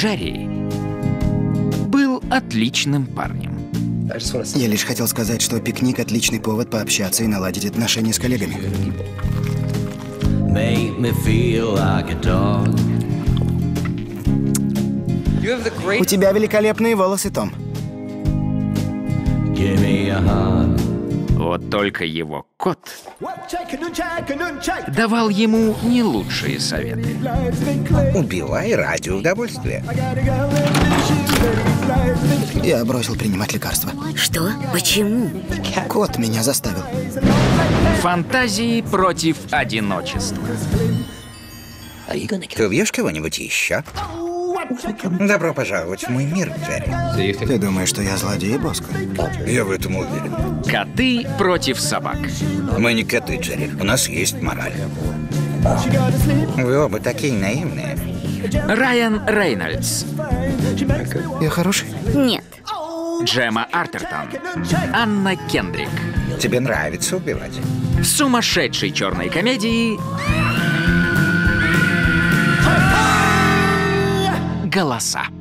Джерри был отличным парнем. Я лишь хотел сказать, что пикник — отличный повод пообщаться и наладить отношения с коллегами. У тебя великолепные волосы, Том. Give me a hug. Вот только его кот давал ему не лучшие советы. Убивай ради удовольствия. Я бросил принимать лекарства. Что? Почему? Кот меня заставил. Фантазии против одиночества. Ты убьешь кого-нибудь еще? Добро пожаловать в мой мир, Джерри. Ты думаешь, что я злодей, Боско? Я в этом уверен. Коты против собак. Мы не коты, Джерри. У нас есть мораль. Вы оба такие наивные. Райан Рейнольдс, Я хороший? Нет. Джема Артертон, Анна Кендрик. Тебе нравится убивать? Сумасшедшей черной комедии «Голоса».